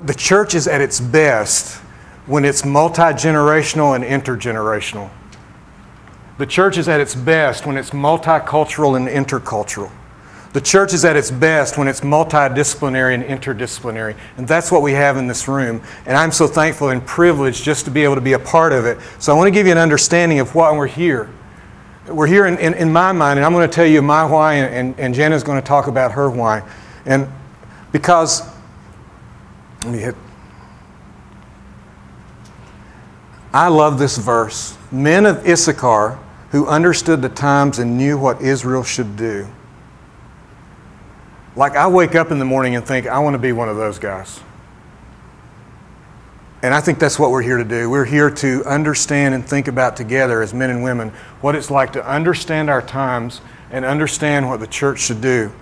The church is at its best when it's multi generational and intergenerational. The church is at its best when it's multicultural and intercultural. The church is at its best when it's multidisciplinary and interdisciplinary. And that's what we have in this room. And I'm so thankful and privileged just to be able to be a part of it. So I want to give you an understanding of why we're here. We're here in, in, in my mind, and I'm going to tell you my why, and, and Jana's going to talk about her why. And because, I love this verse. Men of Issachar who understood the times and knew what Israel should do. Like I wake up in the morning and think, I want to be one of those guys. And I think that's what we're here to do. We're here to understand and think about together as men and women what it's like to understand our times and understand what the church should do.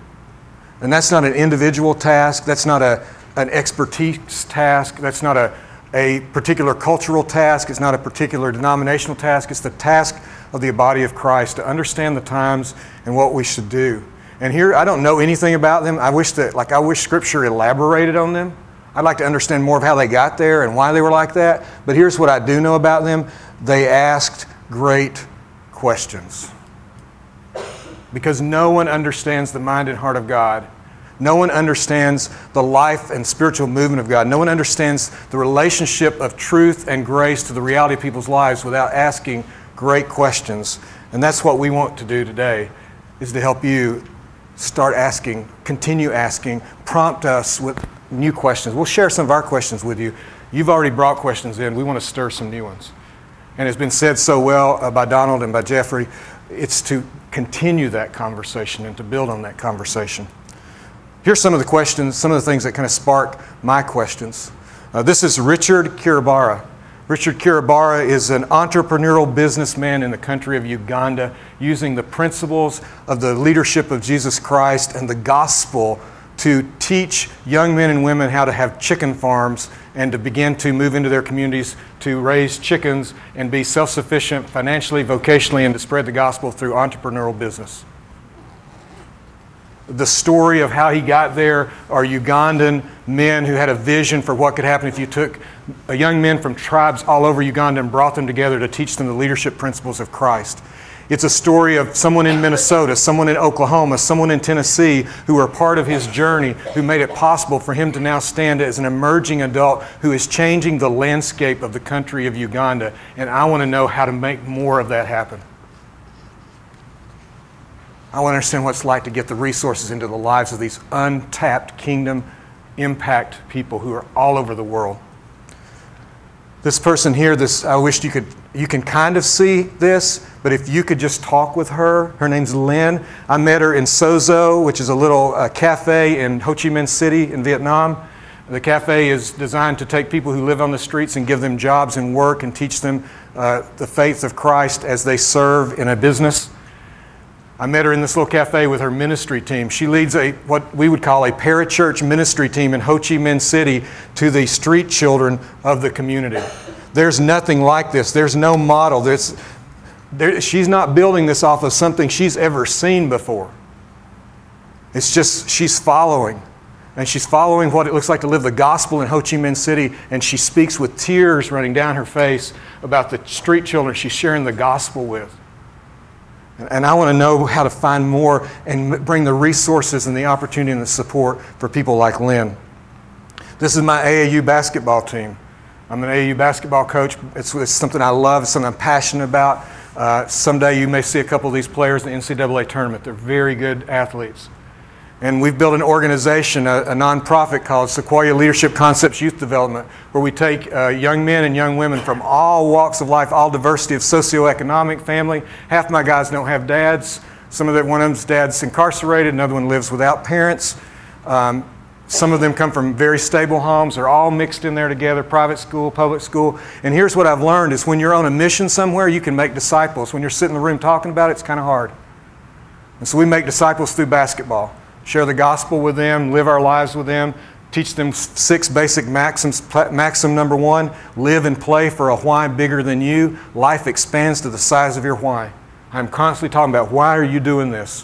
And that's not an individual task, that's not a, an expertise task, that's not a, a particular cultural task, it's not a particular denominational task, it's the task of the body of Christ to understand the times and what we should do. And here, I don't know anything about them. I wish that, like, I wish Scripture elaborated on them. I'd like to understand more of how they got there and why they were like that. But here's what I do know about them they asked great questions. Because no one understands the mind and heart of God. No one understands the life and spiritual movement of God. No one understands the relationship of truth and grace to the reality of people's lives without asking great questions. And that's what we want to do today is to help you start asking, continue asking, prompt us with new questions. We'll share some of our questions with you. You've already brought questions in. We want to stir some new ones. And it's been said so well uh, by Donald and by Jeffrey. It's to continue that conversation and to build on that conversation. Here's some of the questions, some of the things that kind of spark my questions. Uh, this is Richard Kiribara. Richard Kiribara is an entrepreneurial businessman in the country of Uganda using the principles of the leadership of Jesus Christ and the gospel to teach young men and women how to have chicken farms and to begin to move into their communities to raise chickens and be self sufficient financially, vocationally, and to spread the gospel through entrepreneurial business the story of how he got there are Ugandan men who had a vision for what could happen if you took young men from tribes all over Uganda and brought them together to teach them the leadership principles of Christ. It's a story of someone in Minnesota, someone in Oklahoma, someone in Tennessee who were part of his journey, who made it possible for him to now stand as an emerging adult who is changing the landscape of the country of Uganda. And I want to know how to make more of that happen. I want to understand what it's like to get the resources into the lives of these untapped kingdom impact people who are all over the world. This person here, this I wish you could you can kind of see this, but if you could just talk with her, her name's Lynn. I met her in Sozo, which is a little uh, cafe in Ho Chi Minh City in Vietnam. The cafe is designed to take people who live on the streets and give them jobs and work and teach them uh, the faith of Christ as they serve in a business. I met her in this little cafe with her ministry team. She leads a what we would call a parachurch ministry team in Ho Chi Minh City to the street children of the community. There's nothing like this. There's no model. There's, there, she's not building this off of something she's ever seen before. It's just she's following. And she's following what it looks like to live the gospel in Ho Chi Minh City. And she speaks with tears running down her face about the street children she's sharing the gospel with. And I want to know how to find more and bring the resources and the opportunity and the support for people like Lynn. This is my AAU basketball team. I'm an AAU basketball coach. It's, it's something I love, it's something I'm passionate about. Uh, someday you may see a couple of these players in the NCAA tournament. They're very good athletes. And we've built an organization, a, a nonprofit called Sequoia Leadership Concepts Youth Development, where we take uh, young men and young women from all walks of life, all diversity of socioeconomic family. Half my guys don't have dads. Some of them, one of them's dad's incarcerated, another one lives without parents. Um, some of them come from very stable homes. They're all mixed in there together, private school, public school. And here's what I've learned is when you're on a mission somewhere, you can make disciples. When you're sitting in the room talking about it, it's kind of hard. And so we make disciples through basketball share the gospel with them, live our lives with them, teach them six basic maxims. Maxim number one live and play for a why bigger than you. Life expands to the size of your why. I'm constantly talking about why are you doing this?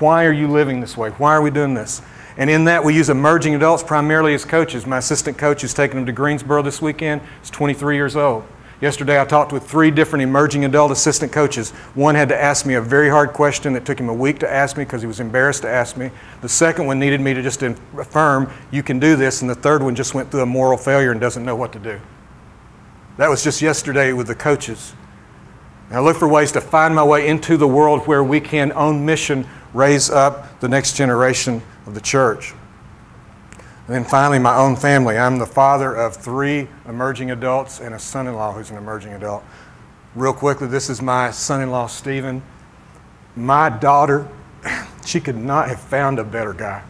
Why are you living this way? Why are we doing this? And in that, we use emerging adults primarily as coaches. My assistant coach is taking them to Greensboro this weekend. He's 23 years old. Yesterday, I talked with three different emerging adult assistant coaches. One had to ask me a very hard question that took him a week to ask me because he was embarrassed to ask me. The second one needed me to just affirm, you can do this. And the third one just went through a moral failure and doesn't know what to do. That was just yesterday with the coaches. And I look for ways to find my way into the world where we can, on mission, raise up the next generation of the church. And then finally, my own family. I'm the father of three emerging adults and a son in law who's an emerging adult. Real quickly, this is my son in law, Stephen. My daughter, she could not have found a better guy.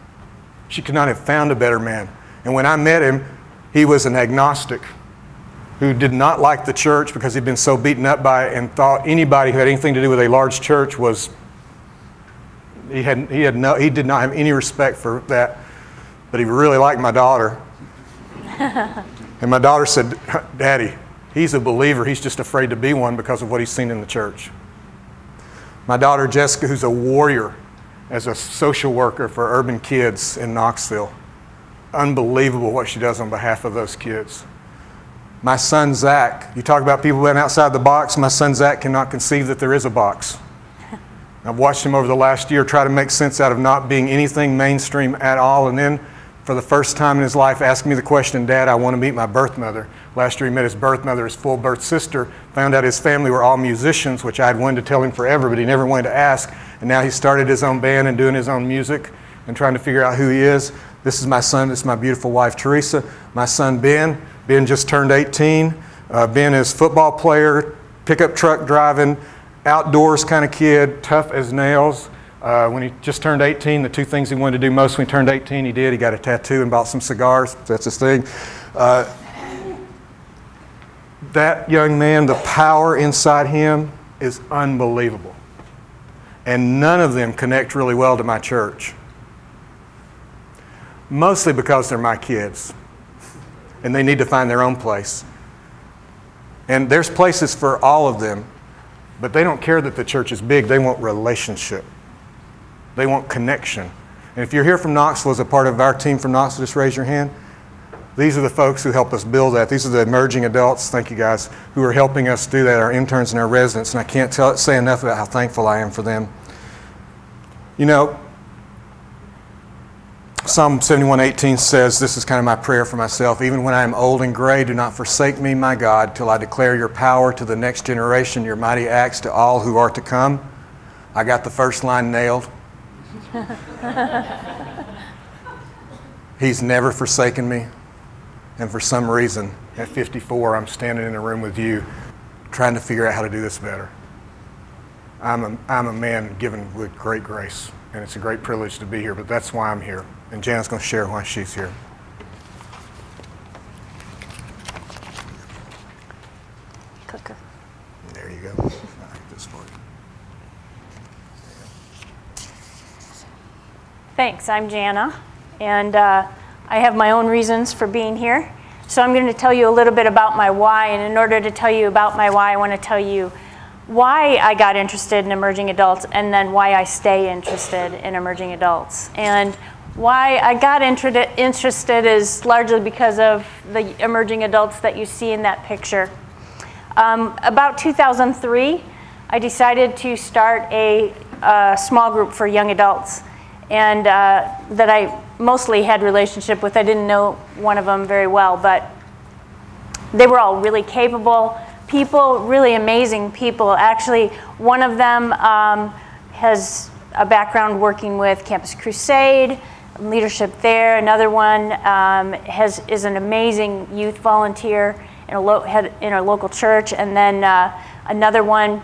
She could not have found a better man. And when I met him, he was an agnostic who did not like the church because he'd been so beaten up by it and thought anybody who had anything to do with a large church was he had he had no he did not have any respect for that but he really liked my daughter. and my daughter said, Daddy, he's a believer. He's just afraid to be one because of what he's seen in the church. My daughter Jessica, who's a warrior as a social worker for urban kids in Knoxville. Unbelievable what she does on behalf of those kids. My son Zach, you talk about people being outside the box. My son Zach cannot conceive that there is a box. I've watched him over the last year try to make sense out of not being anything mainstream at all, and then for the first time in his life asked me the question, Dad, I want to meet my birth mother. Last year he met his birth mother, his full birth sister, found out his family were all musicians, which I had wanted to tell him forever, but he never wanted to ask. And now he started his own band and doing his own music and trying to figure out who he is. This is my son, this is my beautiful wife, Teresa. My son, Ben. Ben just turned 18. Uh, ben is football player, pickup truck driving, outdoors kind of kid, tough as nails. Uh, when he just turned 18, the two things he wanted to do most when he turned 18, he did. He got a tattoo and bought some cigars. That's his thing. Uh, that young man, the power inside him is unbelievable. And none of them connect really well to my church. Mostly because they're my kids and they need to find their own place. And there's places for all of them, but they don't care that the church is big, they want relationship. They want connection. And if you're here from Knoxville as a part of our team from Knoxville, just raise your hand. These are the folks who help us build that. These are the emerging adults, thank you guys, who are helping us do that, our interns and our residents. And I can't tell, say enough about how thankful I am for them. You know, Psalm 71:18 says, This is kind of my prayer for myself. Even when I am old and gray, do not forsake me, my God, till I declare your power to the next generation, your mighty acts to all who are to come. I got the first line nailed. He's never forsaken me. And for some reason, at 54, I'm standing in a room with you trying to figure out how to do this better. I'm a, I'm a man given with great grace, and it's a great privilege to be here, but that's why I'm here. And Jana's going to share why she's here. Cooker. There you go. Thanks. I'm Jana, and uh, I have my own reasons for being here. So I'm going to tell you a little bit about my why, and in order to tell you about my why, I want to tell you why I got interested in emerging adults and then why I stay interested in emerging adults. And why I got interested is largely because of the emerging adults that you see in that picture. Um, about 2003, I decided to start a, a small group for young adults and uh, that I mostly had relationship with. I didn't know one of them very well, but they were all really capable people, really amazing people. Actually, one of them um, has a background working with Campus Crusade, leadership there. Another one um, has, is an amazing youth volunteer in a, lo- in a local church. And then uh, another one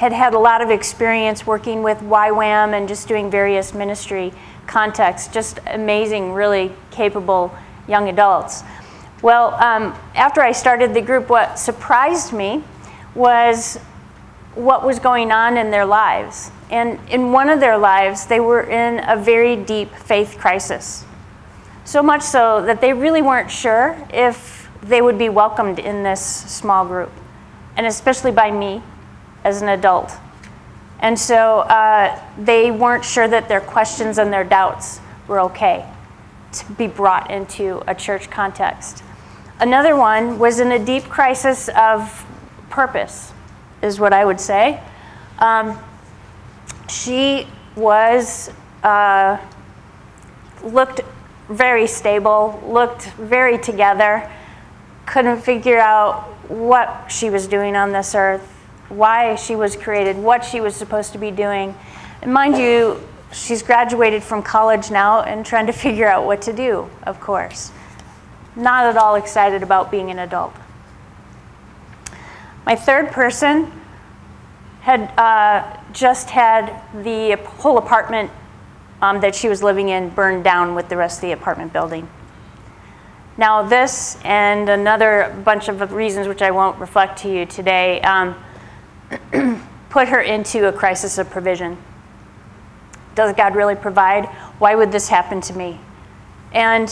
had had a lot of experience working with YWAM and just doing various ministry contexts. Just amazing, really capable young adults. Well, um, after I started the group, what surprised me was what was going on in their lives. And in one of their lives, they were in a very deep faith crisis. So much so that they really weren't sure if they would be welcomed in this small group, and especially by me as an adult. And so uh, they weren't sure that their questions and their doubts were okay to be brought into a church context. Another one was in a deep crisis of purpose, is what I would say. Um, she was, uh, looked very stable, looked very together, couldn't figure out what she was doing on this earth, why she was created, what she was supposed to be doing. And mind you, she's graduated from college now and trying to figure out what to do, of course. Not at all excited about being an adult. My third person had uh, just had the whole apartment um, that she was living in burned down with the rest of the apartment building. Now, this and another bunch of reasons, which I won't reflect to you today, um, put her into a crisis of provision. Does God really provide? Why would this happen to me? And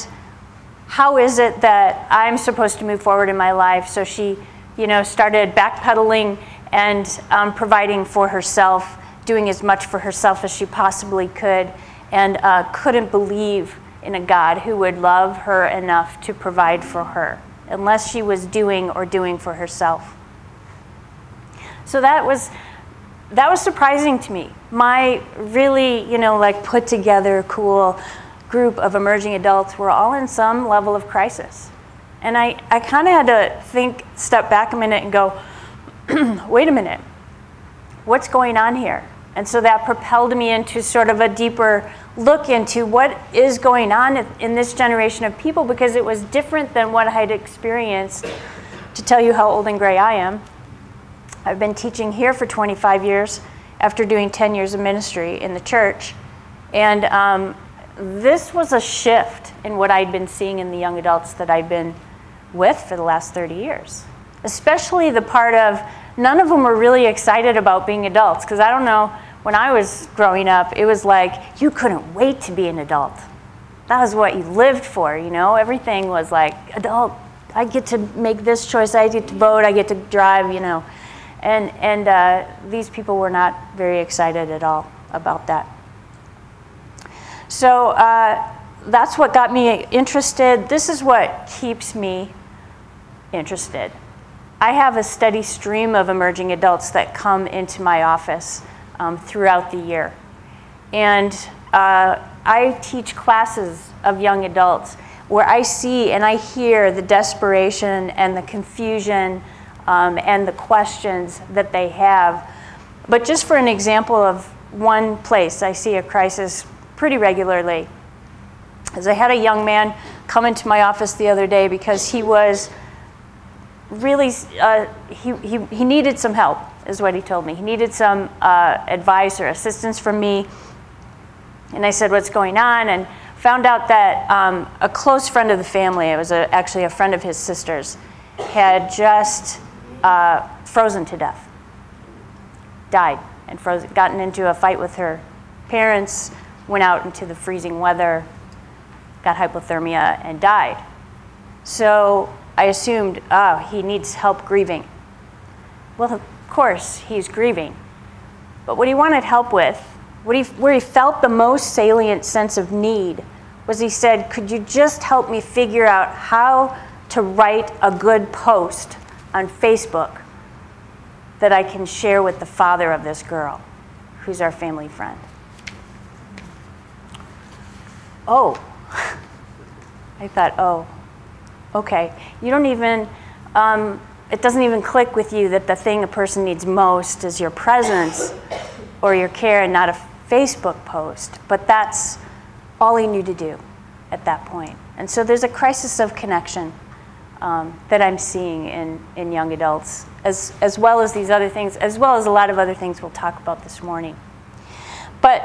how is it that I'm supposed to move forward in my life? So she, you know, started backpedaling and um, providing for herself, doing as much for herself as she possibly could, and uh, couldn't believe in a God who would love her enough to provide for her, unless she was doing or doing for herself. So that was that was surprising to me. My really, you know, like put together cool group of emerging adults were all in some level of crisis. And I, I kind of had to think, step back a minute and go, wait a minute, what's going on here? And so that propelled me into sort of a deeper look into what is going on in this generation of people because it was different than what I had experienced. To tell you how old and gray I am, I've been teaching here for 25 years after doing 10 years of ministry in the church. And um, this was a shift in what I'd been seeing in the young adults that I'd been with for the last 30 years. Especially the part of none of them were really excited about being adults because I don't know when I was growing up, it was like you couldn't wait to be an adult. That was what you lived for, you know? Everything was like, adult, I get to make this choice, I get to vote, I get to drive, you know. And, and uh, these people were not very excited at all about that. So uh, that's what got me interested. This is what keeps me interested. I have a steady stream of emerging adults that come into my office um, throughout the year. And uh, I teach classes of young adults where I see and I hear the desperation and the confusion um, and the questions that they have. But just for an example of one place I see a crisis pretty regularly, is I had a young man come into my office the other day because he was really, uh, he, he, he needed some help is what he told me. He needed some uh, advice or assistance from me. And I said, What's going on? And found out that um, a close friend of the family, it was a, actually a friend of his sister's, had just uh, frozen to death, died, and frozen, gotten into a fight with her parents, went out into the freezing weather, got hypothermia, and died. So I assumed, oh, he needs help grieving. Well, of course, he's grieving. But what he wanted help with, what he, where he felt the most salient sense of need, was he said, Could you just help me figure out how to write a good post on Facebook that I can share with the father of this girl, who's our family friend? Oh, I thought, oh, okay. You don't even, um, it doesn't even click with you that the thing a person needs most is your presence or your care and not a Facebook post. But that's all he knew to do at that point. And so there's a crisis of connection um, that I'm seeing in, in young adults, as, as well as these other things, as well as a lot of other things we'll talk about this morning. But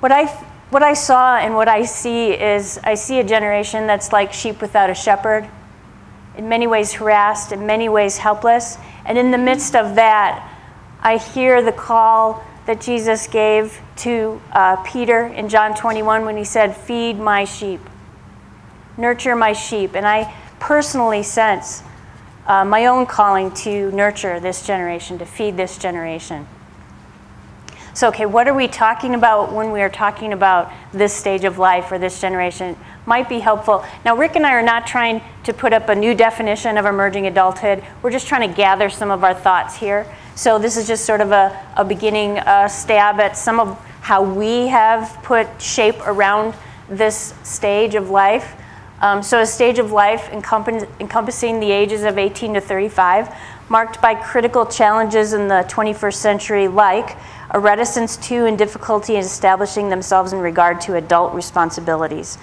what I, what I saw and what I see is I see a generation that's like sheep without a shepherd in many ways harassed, in many ways helpless. And in the midst of that, I hear the call that Jesus gave to uh, Peter in John 21 when he said, Feed my sheep, nurture my sheep. And I personally sense uh, my own calling to nurture this generation, to feed this generation. So, okay, what are we talking about when we are talking about this stage of life or this generation? Might be helpful. Now, Rick and I are not trying to put up a new definition of emerging adulthood. We're just trying to gather some of our thoughts here. So, this is just sort of a, a beginning stab at some of how we have put shape around this stage of life. Um, so, a stage of life encompassing the ages of 18 to 35, marked by critical challenges in the 21st century, like a reticence to and difficulty in establishing themselves in regard to adult responsibilities.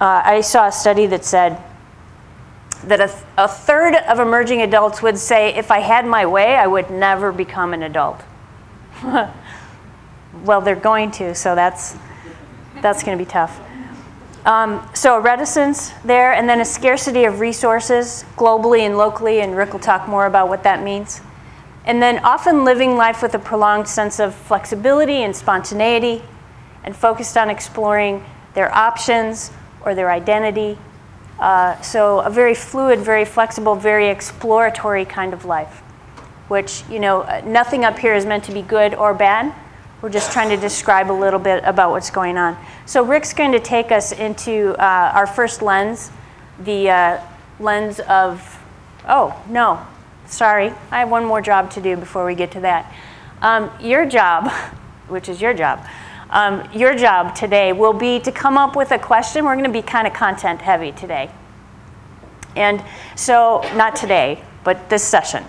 Uh, I saw a study that said that a, th- a third of emerging adults would say, if I had my way, I would never become an adult. well, they're going to, so that's, that's going to be tough. Um, so a reticence there, and then a scarcity of resources globally and locally, and Rick will talk more about what that means. And then often living life with a prolonged sense of flexibility and spontaneity, and focused on exploring their options or their identity. Uh, so a very fluid, very flexible, very exploratory kind of life, which, you know, nothing up here is meant to be good or bad. We're just trying to describe a little bit about what's going on. So Rick's going to take us into uh, our first lens, the uh, lens of, oh, no, sorry, I have one more job to do before we get to that. Um, your job, which is your job, um, your job today will be to come up with a question. We're going to be kind of content heavy today. And so, not today, but this session.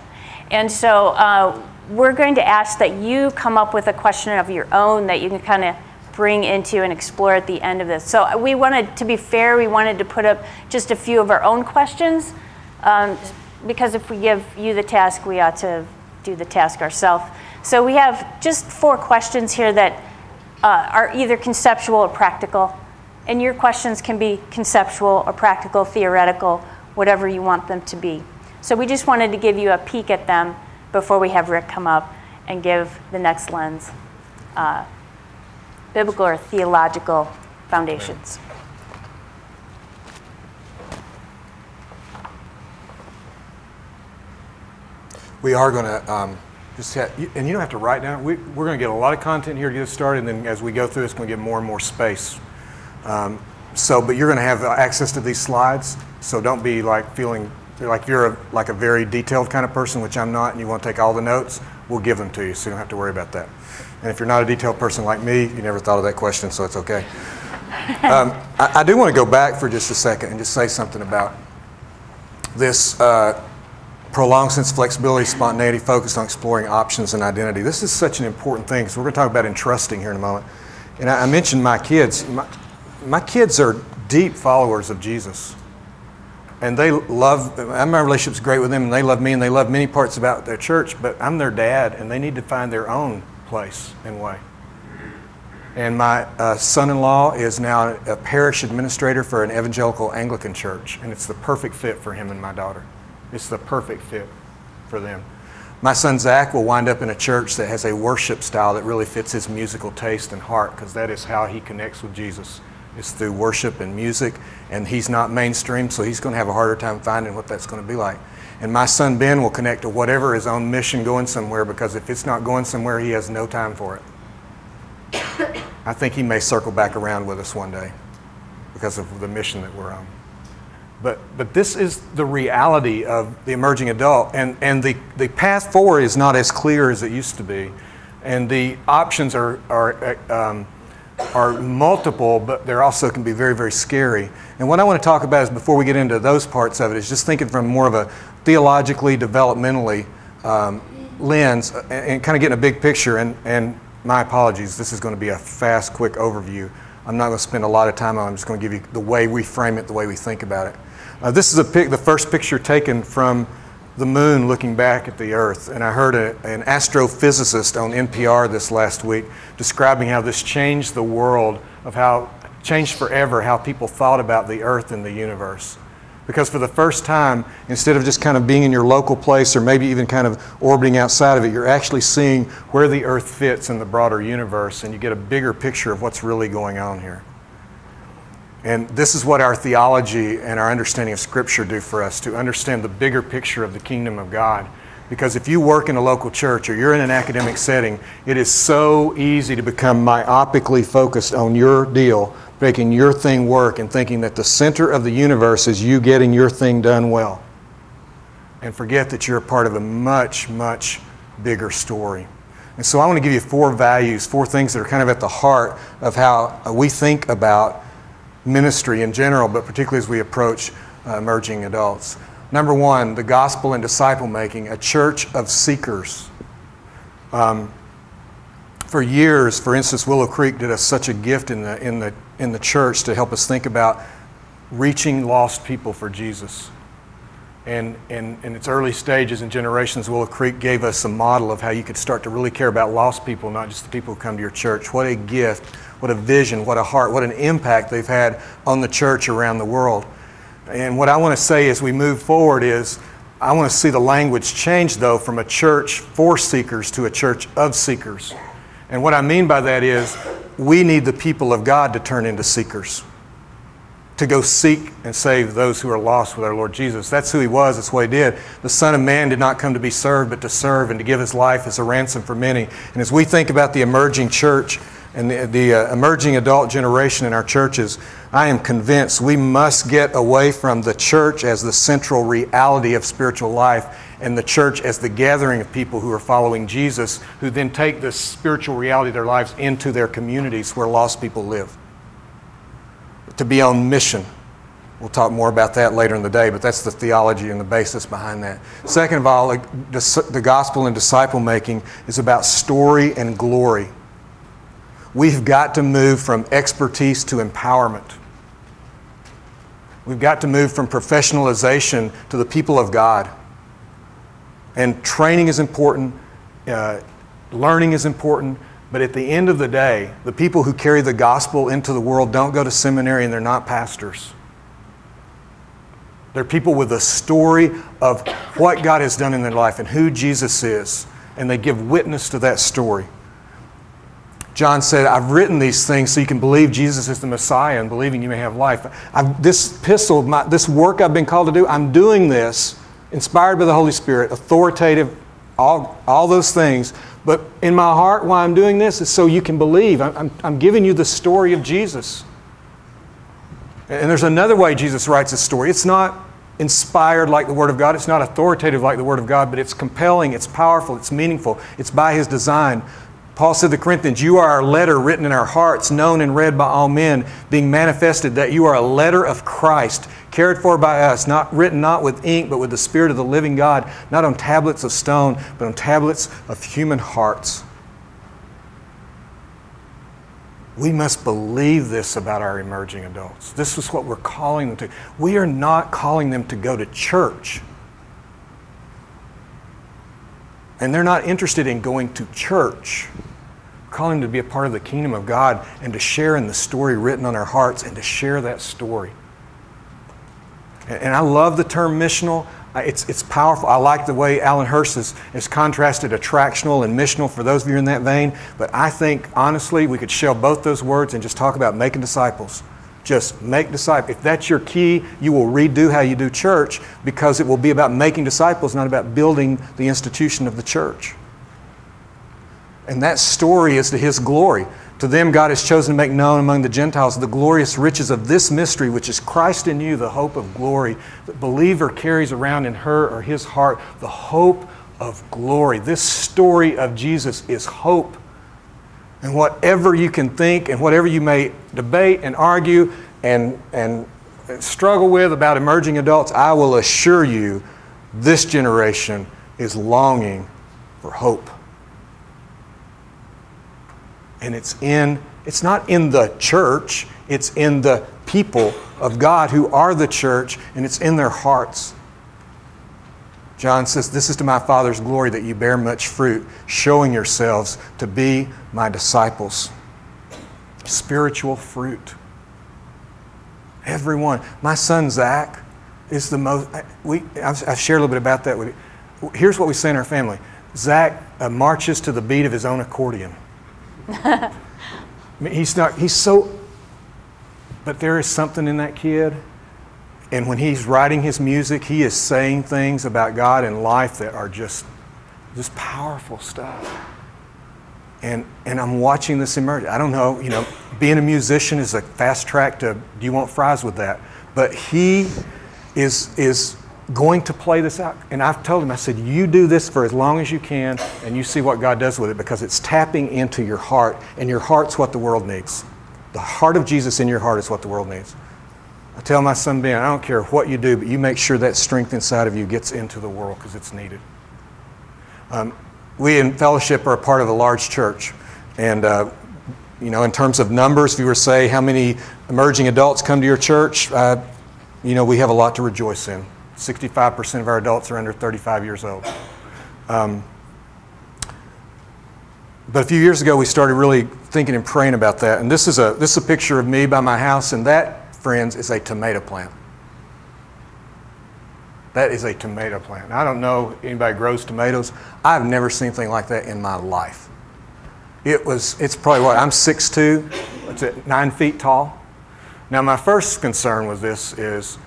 And so, uh, we're going to ask that you come up with a question of your own that you can kind of bring into and explore at the end of this. So we wanted, to be fair, we wanted to put up just a few of our own questions um, because if we give you the task, we ought to do the task ourselves. So we have just four questions here that uh, are either conceptual or practical. And your questions can be conceptual or practical, theoretical, whatever you want them to be. So we just wanted to give you a peek at them before we have Rick come up and give the next lens uh, biblical or theological foundations. We are going to um, just have, and you don't have to write down. We, we're going to get a lot of content here to get us started, and then as we go through, it's going to get more and more space. Um, so, but you're going to have access to these slides, so don't be like feeling like you're a, like a very detailed kind of person, which I'm not, and you want to take all the notes, we'll give them to you, so you don't have to worry about that. And if you're not a detailed person like me, you never thought of that question, so it's okay. Um, I, I, do want to go back for just a second and just say something about this uh, prolonged sense of flexibility, spontaneity, focused on exploring options and identity. This is such an important thing, so we're going to talk about entrusting here in a moment. And I, I mentioned my kids. My, my kids are deep followers of Jesus and they love my relationship's great with them and they love me and they love many parts about their church but i'm their dad and they need to find their own place and way. And my uh, son-in-law is now a parish administrator for an evangelical anglican church and it's the perfect fit for him and my daughter. It's the perfect fit for them. My son zach will wind up in a church that has a worship style that really fits his musical taste and heart because that is how he connects with jesus it's through worship and music, and he's not mainstream, so he's going to have a harder time finding what that's going to be like. And my son Ben will connect to whatever his own mission going somewhere because if it's not going somewhere, he has no time for it. I think he may circle back around with us one day because of the mission that we're on. But, but this is the reality of the emerging adult, and, and the, the path forward is not as clear as it used to be. And the options are, are um, are multiple, but they also can be very, very scary. And what I want to talk about is before we get into those parts of it, is just thinking from more of a theologically, developmentally um, lens and, and, kind of getting a big picture. And, and my apologies, this is going to be a fast, quick overview. I'm not going to spend a lot of time on it. I'm just going to give you the way we frame it, the way we think about it. Uh, this is a pic, the first picture taken from the moon looking back at the Earth. And I heard a, an astrophysicist on NPR this last week describing how this changed the world of how, changed forever how people thought about the Earth and the universe. Because for the first time, instead of just kind of being in your local place or maybe even kind of orbiting outside of it, you're actually seeing where the Earth fits in the broader universe and you get a bigger picture of what's really going on here. And this is what our theology and our understanding of Scripture do for us to understand the bigger picture of the kingdom of God. Because if you work in a local church or you're in an academic setting, it is so easy to become myopically focused on your deal, making your thing work, and thinking that the center of the universe is you getting your thing done well. And forget that you're a part of a much, much bigger story. And so I want to give you four values, four things that are kind of at the heart of how we think about ministry in general, but particularly as we approach uh, emerging adults. Number one, the gospel and disciple making, a church of seekers. Um, for years, for instance, Willow Creek did us such a gift in the, in, the, in the church to help us think about reaching lost people for Jesus. And in, in its early stages and generations, Willow Creek gave us a model of how you could start to really care about lost people, not just the people who come to your church. What a gift, what a vision, what a heart, what an impact they've had on the church around the world. And what I want to say as we move forward is I want to see the language change, though, from a church for seekers to a church of seekers. And what I mean by that is we need the people of God to turn into seekers, to go seek and save those who are lost with our Lord Jesus. That's who he was, that's what he did. The Son of Man did not come to be served, but to serve and to give his life as a ransom for many. And as we think about the emerging church, and the, the uh, emerging adult generation in our churches, I am convinced we must get away from the church as the central reality of spiritual life and the church as the gathering of people who are following Jesus, who then take this spiritual reality of their lives into their communities where lost people live. To be on mission. We'll talk more about that later in the day, but that's the theology and the basis behind that. Second of all, the gospel and disciple making is about story and glory. We've got to move from expertise to empowerment. We've got to move from professionalization to the people of God. And training is important, uh, learning is important, but at the end of the day, the people who carry the gospel into the world don't go to seminary and they're not pastors. They're people with a story of what God has done in their life and who Jesus is, and they give witness to that story. John said, I've written these things so you can believe Jesus is the Messiah and believing you may have life. I've, this epistle, my, this work I've been called to do, I'm doing this inspired by the Holy Spirit, authoritative, all, all those things. But in my heart, why I'm doing this is so you can believe. I'm, I'm, I'm giving you the story of Jesus. And there's another way Jesus writes a story. It's not inspired like the Word of God. It's not authoritative like the Word of God, but it's compelling, it's powerful, it's meaningful. It's by His design. Paul said to the Corinthians, You are our letter written in our hearts, known and read by all men, being manifested that you are a letter of Christ, cared for by us, not written not with ink, but with the Spirit of the living God, not on tablets of stone, but on tablets of human hearts. We must believe this about our emerging adults. This is what we're calling them to. We are not calling them to go to church. And they're not interested in going to church. We're calling them to be a part of the kingdom of God and to share in the story written on our hearts and to share that story. And I love the term missional. It's, it's powerful. I like the way Alan Hirsch has, has contrasted attractional and missional for those of you in that vein. But I think, honestly, we could shell both those words and just talk about making disciples. Just make disciples. If that's your key, you will redo how you do church because it will be about making disciples, not about building the institution of the church. And that story is to His glory. To them, God has chosen to make known among the Gentiles the glorious riches of this mystery, which is Christ in you, the hope of glory. The believer carries around in her or his heart the hope of glory. This story of Jesus is hope and whatever you can think and whatever you may debate and argue and, and struggle with about emerging adults, I will assure you this generation is longing for hope. And it's in it's not in the church, it's in the people of God who are the church, and it's in their hearts. John says, This is to my Father's glory that you bear much fruit, showing yourselves to be my disciples. Spiritual fruit. Everyone. My son Zach is the most. We, I've, I've shared a little bit about that with you. Here's what we say in our family Zach uh, marches to the beat of his own accordion. I mean, he's not, he's so, but there is something in that kid and when he's writing his music, he is saying things about God and life that are just Just powerful stuff. And, and I'm watching this emerge. I don't know, you know, being a musician is a fast track to, do you want fries with that? But he is, is going to play this out. And I've told him, I said, you do this for as long as you can and you see what God does with it because it's tapping into your heart, and your heart's what the world needs. The heart of Jesus in your heart is what the world needs. I tell my son Ben, I don't care what you do, but you make sure that strength inside of you gets into the world because it's needed. Um, we in fellowship are a part of a large church, and uh, you know, in terms of numbers, if you were to say how many emerging adults come to your church, uh, you know, we have a lot to rejoice in. 65% of our adults are under 35 years old. Um, but a few years ago, we started really thinking and praying about that. And this is a, this is a picture of me by my house, and that, friends, is a tomato plant. That is a tomato plant. I don't know anybody grows tomatoes. I've never seen anything like that in my life. It was, it's probably what, I'm 6'2", what's it, nine feet tall. Now my first concern with this is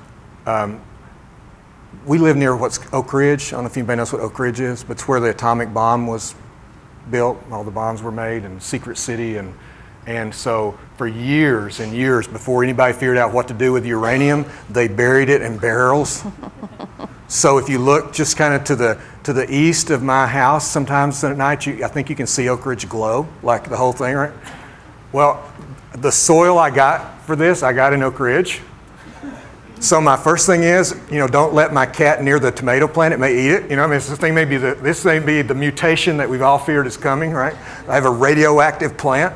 um, we live near what's Oak Ridge. I don't know if anybody knows what Oak Ridge is, but it's where the atomic bomb was built, all the bombs were made, and Secret City. And, and so for years and years before anybody figured out what to do with uranium, they buried it in barrels. so if you look just kind of to the, to the east of my house, sometimes at night, you, I think you can see Oak Ridge glow, like the whole thing, right? Well, the soil I got for this, I got in Oak Ridge. So my first thing is, you know, don't let my cat near the tomato plant. It may eat it. You know, I mean, this thing may be the, this may be the mutation that we've all feared is coming, right? I have a radioactive plant.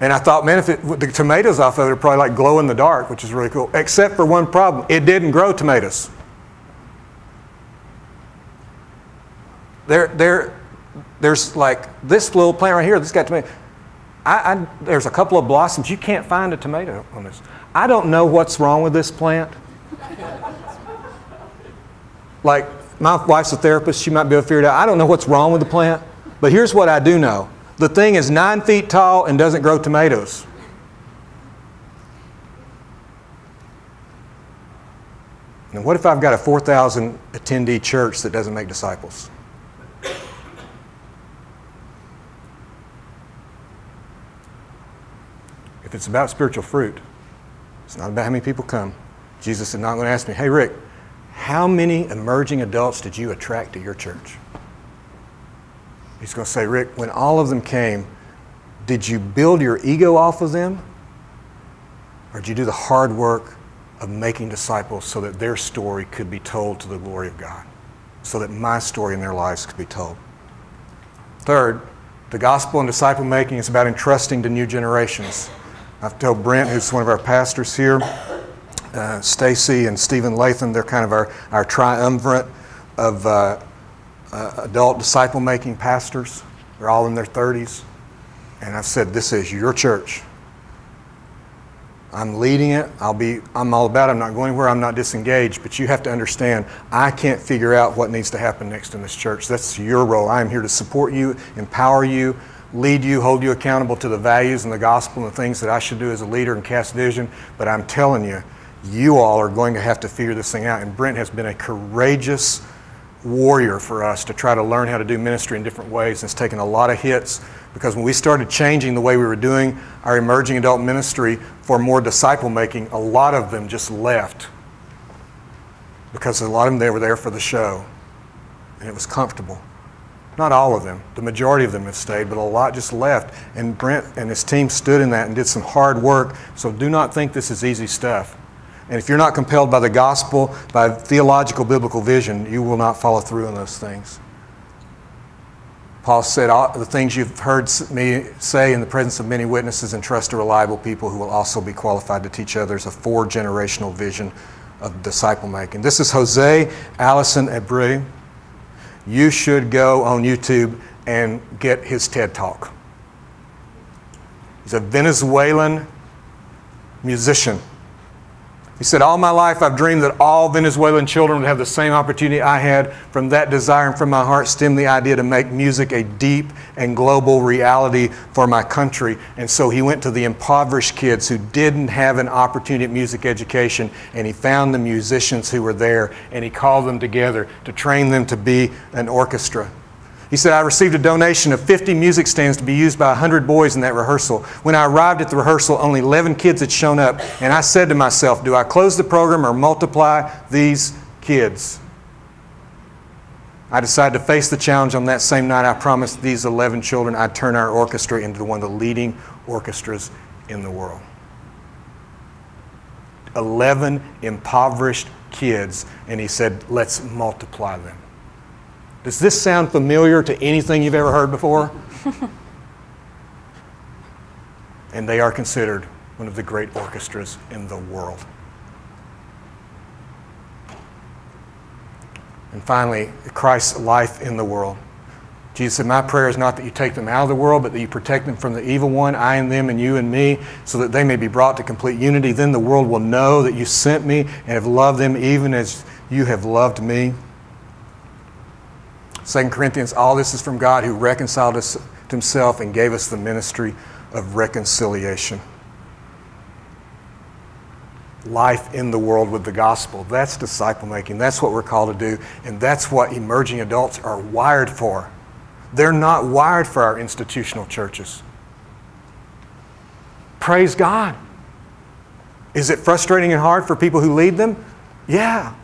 And I thought, man, if it, the tomatoes off of it are probably like glow in the dark, which is really cool. Except for one problem. It didn't grow tomatoes. There, there, there's like this little plant right here, this got tomato. I, I, there's a couple of blossoms. You can't find a tomato on this. I don't know what's wrong with this plant. like, my wife's a therapist. She might be able to figure it out. I don't know what's wrong with the plant. But here's what I do know the thing is nine feet tall and doesn't grow tomatoes. And what if I've got a 4,000 attendee church that doesn't make disciples? If it's about spiritual fruit, it's not about how many people come. Jesus is not going to ask me, hey, Rick, how many emerging adults did you attract to your church? He's going to say, Rick, when all of them came, did you build your ego off of them? Or did you do the hard work of making disciples so that their story could be told to the glory of God? So that my story in their lives could be told. Third, the gospel and disciple making is about entrusting to new generations. I've told Brent, who's one of our pastors here, uh, Stacy and Stephen Latham, they're kind of our, our triumvirate of uh, uh, adult disciple making pastors. They're all in their 30s. And I've said, This is your church. I'm leading it. I'll be, I'm all about it. I'm not going anywhere. I'm not disengaged. But you have to understand, I can't figure out what needs to happen next in this church. That's your role. I am here to support you, empower you, lead you, hold you accountable to the values and the gospel and the things that I should do as a leader and cast vision. But I'm telling you, you all are going to have to figure this thing out. And Brent has been a courageous warrior for us to try to learn how to do ministry in different ways. And it's taken a lot of hits because when we started changing the way we were doing our emerging adult ministry for more disciple making, a lot of them just left because a lot of them they were there for the show and it was comfortable. Not all of them. The majority of them have stayed, but a lot just left. And Brent and his team stood in that and did some hard work. So do not think this is easy stuff. And if you're not compelled by the gospel, by theological biblical vision, you will not follow through on those things. Paul said, The things you've heard me say in the presence of many witnesses, and trust a reliable people who will also be qualified to teach others a four generational vision of disciple making. This is Jose Antonio Abreu you should go on YouTube and get his TED Talk. He's a Venezuelan musician. He said, All my life I've dreamed that all Venezuelan children would have the same opportunity I had. From that desire and from my heart stemmed the idea to make music a deep and global reality for my country. And so he went to the impoverished kids who didn't have an opportunity at music education and he found the musicians who were there and he called them together to train them to be an orchestra. He said, I received a donation of 50 music stands to be used by 100 boys in that rehearsal. When I arrived at the rehearsal, only 11 kids had shown up, and I said to myself, Do I close the program or multiply these kids? I decided to face the challenge on that same night. I promised these 11 children I'd turn our orchestra into one of the leading orchestras in the world. 11 impoverished kids, and he said, Let's multiply them. Does this sound familiar to anything you've ever heard before? and they are considered one of the great orchestras in the world. And finally, Christ's life in the world. Jesus said, My prayer is not that you take them out of the world, but that you protect them from the evil one, I and them, and you and me, so that they may be brought to complete unity. Then the world will know that you sent me and have loved them even as you have loved me. 2 Corinthians, all this is from God who reconciled us to himself and gave us the ministry of reconciliation. Life in the world with the gospel. That's disciple making. That's what we're called to do. And that's what emerging adults are wired for. They're not wired for our institutional churches. Praise God. Is it frustrating and hard for people who lead them? Yeah.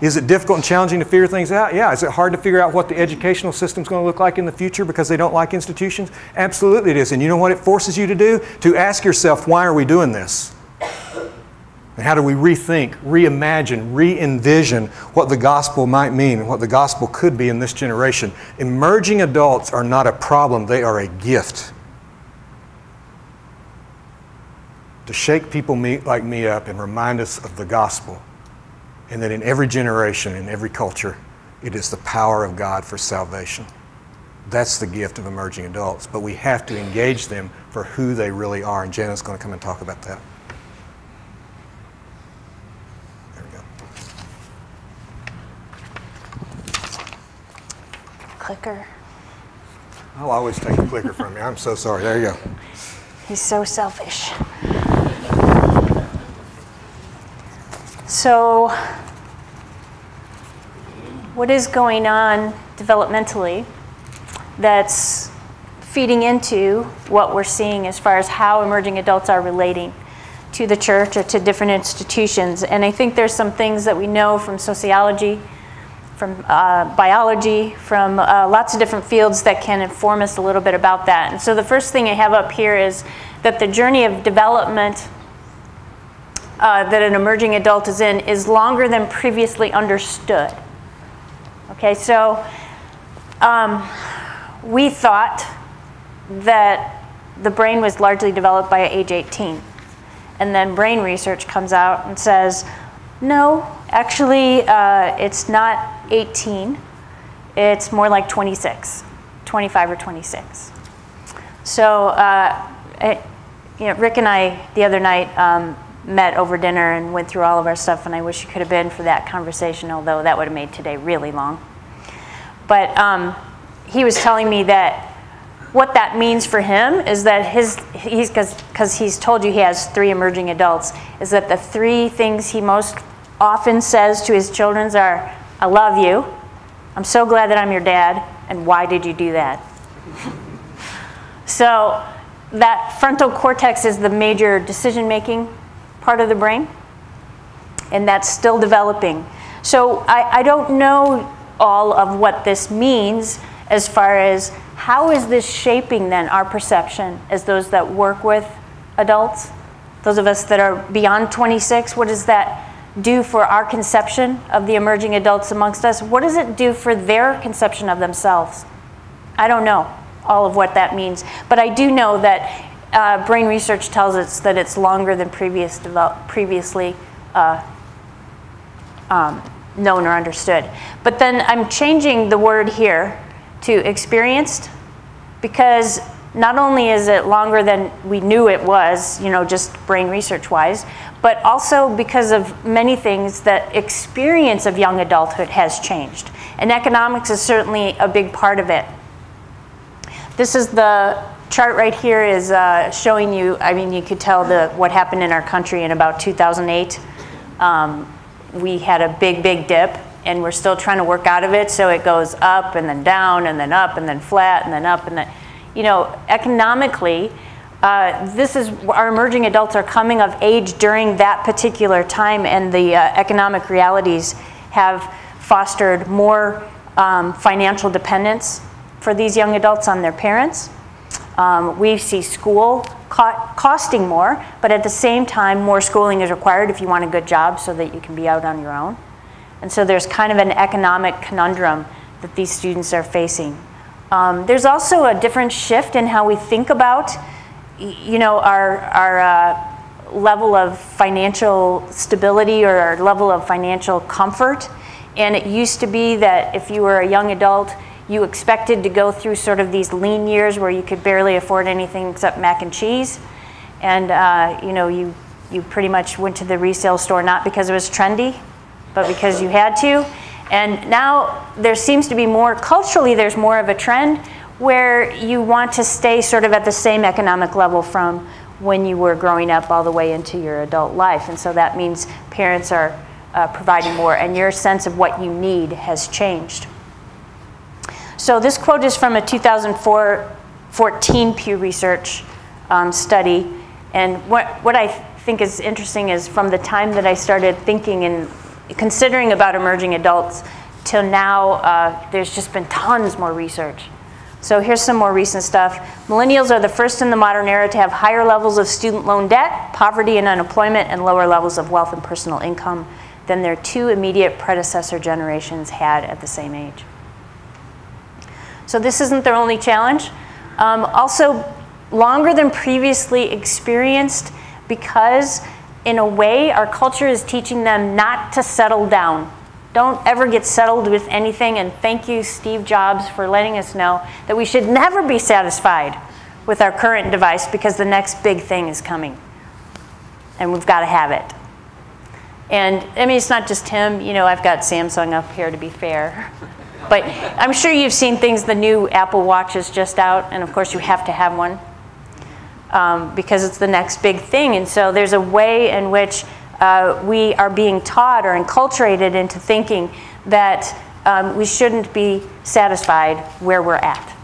Is it difficult and challenging to figure things out? Yeah. Is it hard to figure out what the educational system is going to look like in the future because they don't like institutions? Absolutely it is. And you know what it forces you to do? To ask yourself, why are we doing this? And how do we rethink, reimagine, re envision what the gospel might mean and what the gospel could be in this generation? Emerging adults are not a problem, they are a gift. To shake people like me up and remind us of the gospel and that in every generation, in every culture, it is the power of God for salvation. That's the gift of emerging adults. But we have to engage them for who they really are. And Jana's going to come and talk about that. There we go. Clicker. I'll always take the clicker from you. I'm so sorry. There you go. He's so selfish. So, what is going on developmentally that's feeding into what we're seeing as far as how emerging adults are relating to the church or to different institutions? And I think there's some things that we know from sociology, from uh, biology, from uh, lots of different fields that can inform us a little bit about that. And so, the first thing I have up here is that the journey of development uh, that an emerging adult is in is longer than previously understood. Okay, so um, we thought that the brain was largely developed by age 18. And then brain research comes out and says, no, actually, uh, it's not 18. It's more like 26, 25 or 26. So, uh, it, you know, Rick and I the other night um, met over dinner and went through all of our stuff, and I wish you could have been for that conversation, although that would have made today really long. But um, he was telling me that what that means for him is that his he's because he's told you he has three emerging adults is that the three things he most often says to his children are i love you i'm so glad that i'm your dad and why did you do that so that frontal cortex is the major decision making part of the brain, and that's still developing. So I, I don't know all of what this means as far as how is this shaping then our perception as those that work with adults, those of us that are beyond 26, what does that do for our conception of the emerging adults amongst us? What does it do for their conception of themselves? I don't know all of what that means, but I do know that uh, brain research tells us that it's longer than previous previously uh, um, known or understood. But then I'm changing the word here to experienced because not only is it longer than we knew it was, you know, just brain research wise, but also because of many things that experience of young adulthood has changed. And economics is certainly a big part of it. This is the chart right here is uh, showing you, I mean, you could tell the, what happened in our country in about 2008. Um, we had a big, big dip, and we're still trying to work out of it. So it goes up and then down and then up and then flat and then up and then, you know, economically, uh, this is our emerging adults are coming of age during that particular time, and the uh, economic realities have fostered more um, financial dependence for these young adults on their parents. Um, we see school co costing more, but at the same time, more schooling is required if you want a good job so that you can be out on your own. And so there's kind of an economic conundrum that these students are facing. Um, there's also a different shift in how we think about you know, our, our uh, level of financial stability or our level of financial comfort. And it used to be that if you were a young adult, you expected to go through sort of these lean years where you could barely afford anything except mac and cheese. And, uh, you know, you, you pretty much went to the resale store not because it was trendy, but because you had to. And now there seems to be more, culturally, there's more of a trend where you want to stay sort of at the same economic level from when you were growing up all the way into your adult life. And so that means parents are uh, providing more, and your sense of what you need has changed. So this quote is from a 2014 Pew Research um, study. And what, what I think is interesting is from the time that I started thinking and considering about emerging adults till now, uh, there's just been tons more research. So here's some more recent stuff. Millennials are the first in the modern era to have higher levels of student loan debt, poverty and unemployment, and lower levels of wealth and personal income than their two immediate predecessor generations had at the same age. So this isn't their only challenge. Um, also, longer than previously experienced because in a way our culture is teaching them not to settle down don't ever get settled with anything, and thank you, Steve Jobs, for letting us know that we should never be satisfied with our current device because the next big thing is coming. And we've got to have it. And I mean, it's not just him. You know, I've got Samsung up here to be fair. But I'm sure you've seen things, the new Apple Watch is just out, and of course, you have to have one um, because it's the next big thing. And so there's a way in which uh, we are being taught or enculturated into thinking that um, we shouldn't be satisfied where we're at.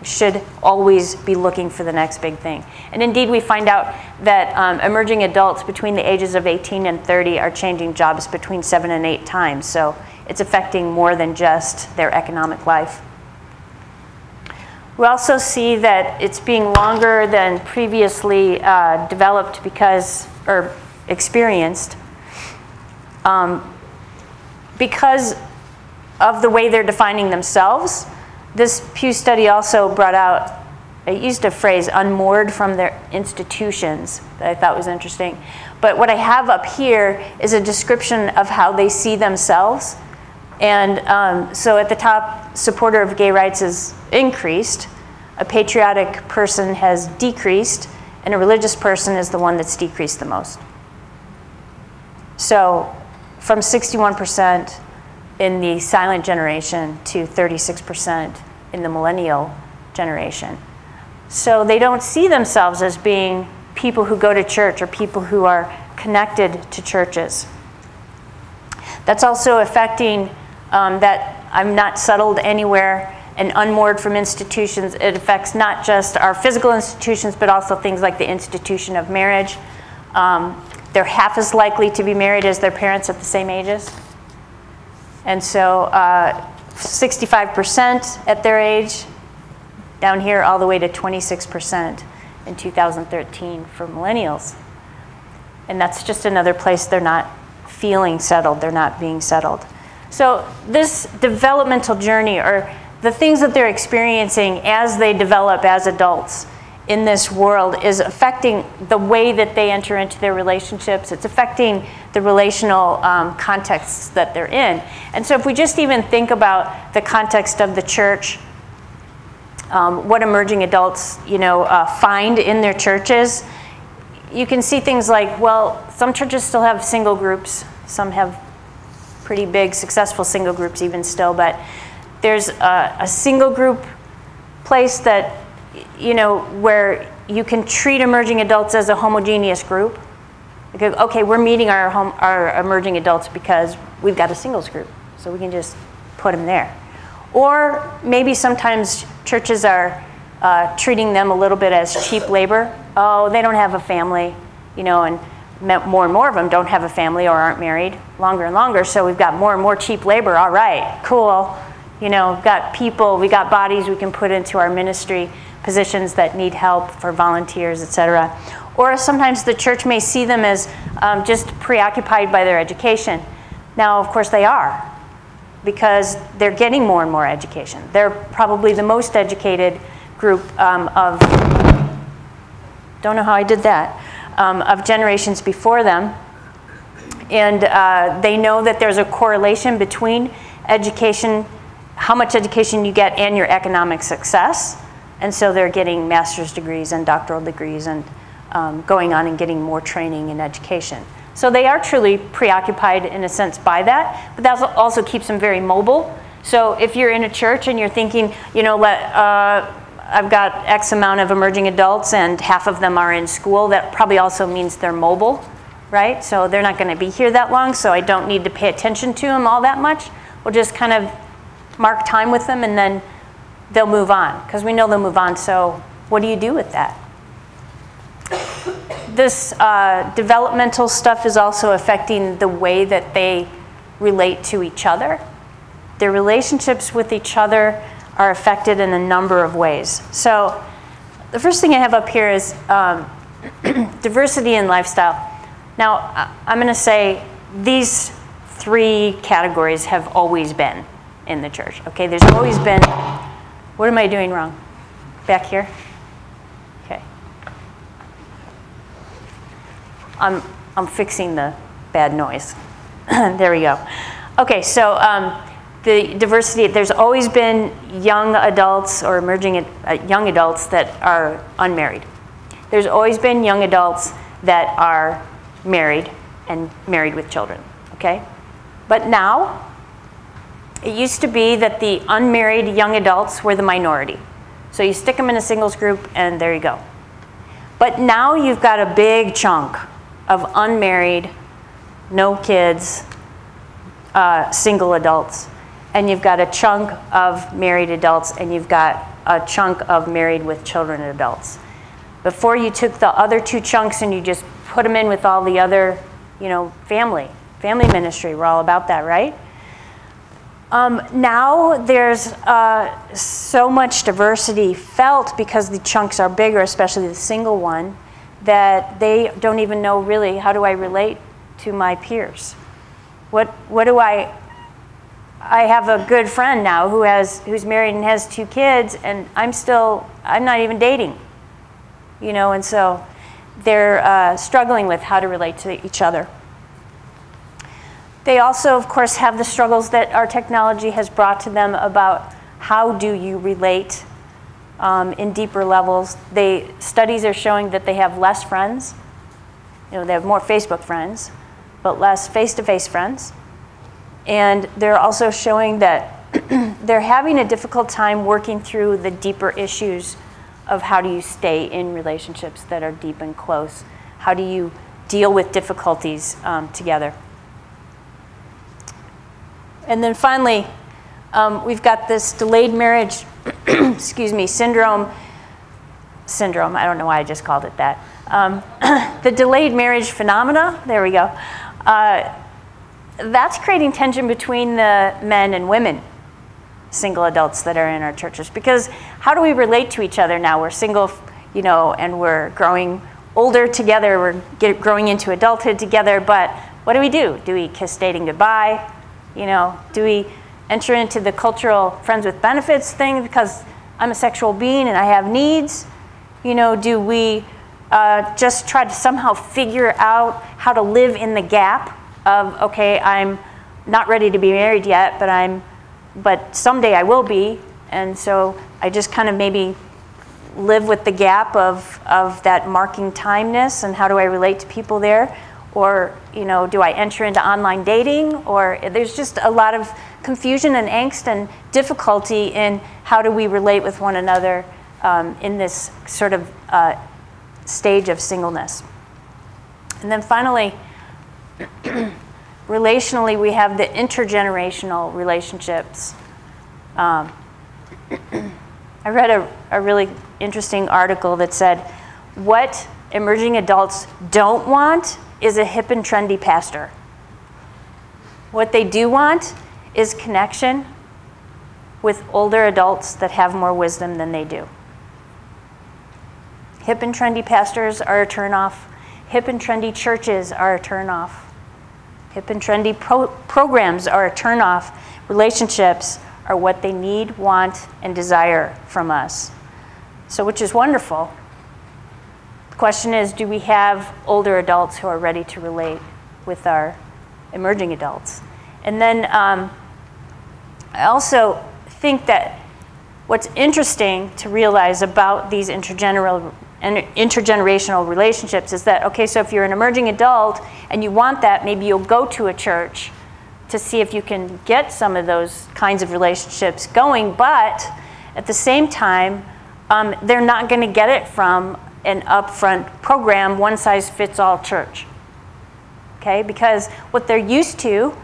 We should always be looking for the next big thing. And indeed, we find out that um, emerging adults between the ages of 18 and 30 are changing jobs between seven and eight times. So it's affecting more than just their economic life. We also see that it's being longer than previously uh, developed because, or experienced um, because of the way they're defining themselves. This Pew study also brought out, it used a phrase, unmoored from their institutions, that I thought was interesting. But what I have up here is a description of how they see themselves. And um, so at the top, supporter of gay rights is increased, a patriotic person has decreased, and a religious person is the one that's decreased the most. So from 61% in the silent generation to 36% in the millennial generation. So they don't see themselves as being people who go to church or people who are connected to churches. That's also affecting um, that I'm not settled anywhere and unmoored from institutions. It affects not just our physical institutions, but also things like the institution of marriage. Um, they're half as likely to be married as their parents at the same ages. And so 65% uh, at their age, down here all the way to 26% in 2013 for millennials. And that's just another place they're not feeling settled, they're not being settled. So this developmental journey, or the things that they're experiencing as they develop as adults, in this world is affecting the way that they enter into their relationships. It's affecting the relational um, contexts that they're in. And so if we just even think about the context of the church, um, what emerging adults, you know, uh, find in their churches, you can see things like, well, some churches still have single groups. Some have pretty big, successful single groups even still, but there's a, a single group place that you know, where you can treat emerging adults as a homogeneous group. Okay, we're meeting our, home, our emerging adults because we've got a singles group. So we can just put them there. Or maybe sometimes churches are uh, treating them a little bit as cheap labor. Oh, they don't have a family, you know, and more and more of them don't have a family or aren't married longer and longer. So we've got more and more cheap labor. All right, cool. You know, we've got people, we got bodies we can put into our ministry positions that need help for volunteers, et cetera. Or sometimes the church may see them as um, just preoccupied by their education. Now, of course, they are because they're getting more and more education. They're probably the most educated group um, of, don't know how I did that, um, of generations before them. And uh, they know that there's a correlation between education, how much education you get, and your economic success. And so they're getting master's degrees and doctoral degrees and um, going on and getting more training in education. So they are truly preoccupied in a sense by that, but that also keeps them very mobile. So if you're in a church and you're thinking, you know, let, uh, I've got X amount of emerging adults and half of them are in school, that probably also means they're mobile, right? So they're not going to be here that long, so I don't need to pay attention to them all that much. We'll just kind of mark time with them and then they'll move on because we know they'll move on. So what do you do with that? This uh, developmental stuff is also affecting the way that they relate to each other. Their relationships with each other are affected in a number of ways. So the first thing I have up here is um, diversity in lifestyle. Now, I'm going to say these three categories have always been in the church. Okay, there's always been. What am I doing wrong? Back here? Okay. I'm, I'm fixing the bad noise. there we go. Okay, so um, the diversity, there's always been young adults or emerging uh, young adults that are unmarried. There's always been young adults that are married and married with children, okay? But now, it used to be that the unmarried young adults were the minority. So you stick them in a singles group and there you go. But now you've got a big chunk of unmarried, no kids, uh, single adults and you've got a chunk of married adults, and you've got a chunk of married with children adults. Before you took the other two chunks and you just put them in with all the other, you know, family, family ministry, we're all about that, right? Um, now there's uh, so much diversity felt because the chunks are bigger, especially the single one, that they don't even know really how do I relate to my peers. What, what do I I have a good friend now who has who's married and has two kids, and I'm still I'm not even dating, you know, and so they're uh, struggling with how to relate to each other. They also, of course, have the struggles that our technology has brought to them about how do you relate um, in deeper levels. They studies are showing that they have less friends. You know, they have more Facebook friends, but less face-to-face friends. And they're also showing that they're having a difficult time working through the deeper issues of how do you stay in relationships that are deep and close? How do you deal with difficulties um, together? And then finally, um, we've got this delayed marriage, excuse me, syndrome. Syndrome, I don't know why I just called it that. Um, the delayed marriage phenomena, there we go. Uh, that's creating tension between the men and women, single adults that are in our churches. Because how do we relate to each other now? We're single, you know, and we're growing older together, we're get, growing into adulthood together, but what do we do? Do we kiss dating goodbye? You know, do we enter into the cultural friends with benefits thing because I'm a sexual being and I have needs? You know, do we uh, just try to somehow figure out how to live in the gap of, okay, I'm not ready to be married yet, but I'm, but someday I will be. And so I just kind of maybe live with the gap of, of that marking timeness and how do I relate to people there? Or, you know, do I enter into online dating? Or there's just a lot of confusion and angst and difficulty in how do we relate with one another um, in this sort of uh, stage of singleness. And then finally, Relationally, we have the intergenerational relationships. Um, I read a, a really interesting article that said what emerging adults don't want is a hip and trendy pastor. What they do want is connection with older adults that have more wisdom than they do. Hip and trendy pastors are a turnoff. Hip and trendy churches are a turnoff. Hip and trendy pro- programs are a turnoff. Relationships are what they need, want, and desire from us. So, which is wonderful. The question is do we have older adults who are ready to relate with our emerging adults? And then um, I also think that what's interesting to realize about these intergenerational and intergenerational relationships is that okay so if you're an emerging adult and you want that maybe you'll go to a church to see if you can get some of those kinds of relationships going but at the same time um, they're not going to get it from an upfront program one size fits all church. Okay because what they're used to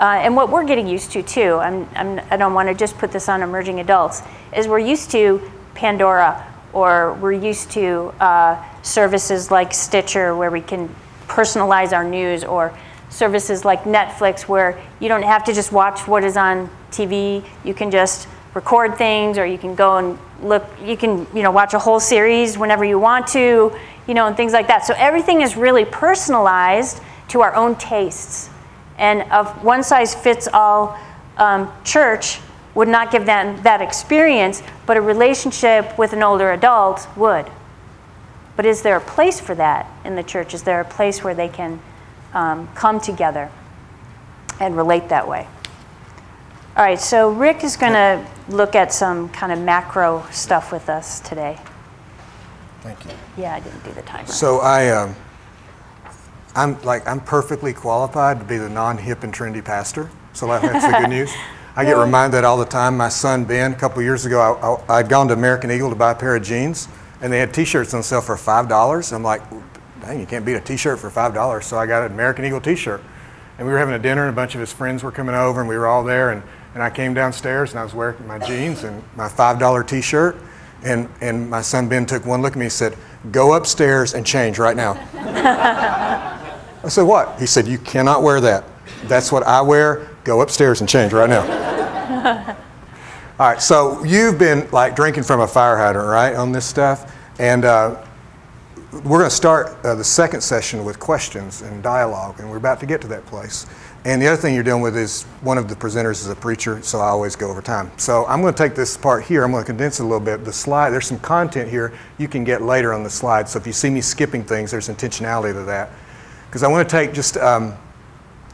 uh, and what we're getting used to too I'm, I'm, i do not want to just put this on emerging adults is we're used to Pandora or we're used to uh, services like Stitcher where we can personalize our news, or services like Netflix where you don't have to just watch what is on TV. You can just record things, or you can go and look. You can you know watch a whole series whenever you want to, you know, and things like that. So everything is really personalized to our own tastes, and of one size fits all um, church would not give them that experience, but a relationship with an older adult would. But is there a place for that in the church? Is there a place where they can um, come together and relate that way? All right, so Rick is going to look at some kind of macro stuff with us today. Thank you. Yeah, I didn't do the timer. So I, um, I'm like I'm perfectly qualified to be the non-hip and trendy pastor. So that's the good news. I get reminded all the time. My son Ben, a couple years ago, I, had gone to American Eagle to buy a pair of jeans, and they had T-shirts on sale for five dollars. I'm like, dang, you can't beat a T-shirt for five dollars. So I got an American Eagle T-shirt, and we were having a dinner, and a bunch of his friends were coming over, and we were all there, and, and I came downstairs, and I was wearing my jeans and my five dollar T-shirt, and and my son Ben took one look at me and said, "Go upstairs and change right now." I said, "What?" He said, "You cannot wear that. That's what I wear. Go upstairs and change right now." All right, so you've been like drinking from a fire hydrant, right, on this stuff? And uh, we're going to start uh, the second session with questions and dialogue, and we're about to get to that place. And the other thing you're dealing with is one of the presenters is a preacher, so I always go over time. So I'm going to take this part here, I'm going to condense it a little bit. The slide, there's some content here you can get later on the slide. So if you see me skipping things, there's intentionality to that. Because I want to take just um,